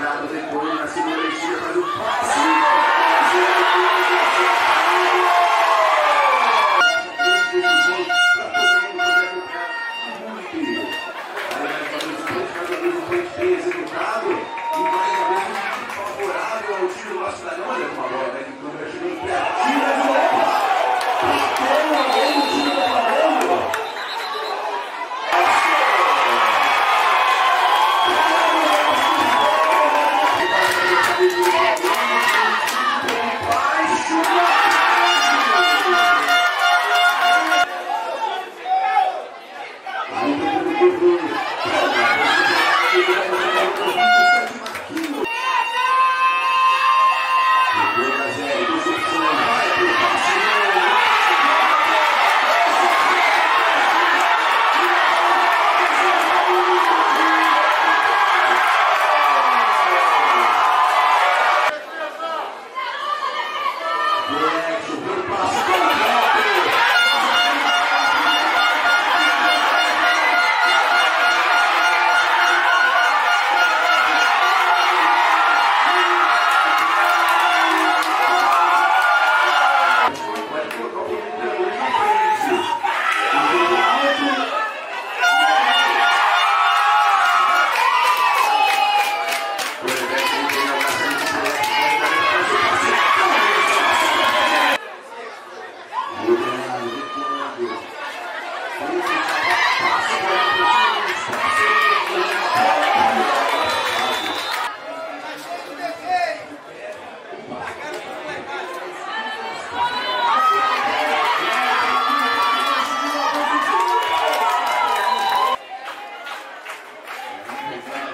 Bernardo recolhe na segunda para o passe. Gabriel.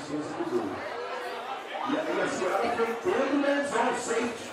consciência do. E aí a senhora foi entrando, né, ao Sente.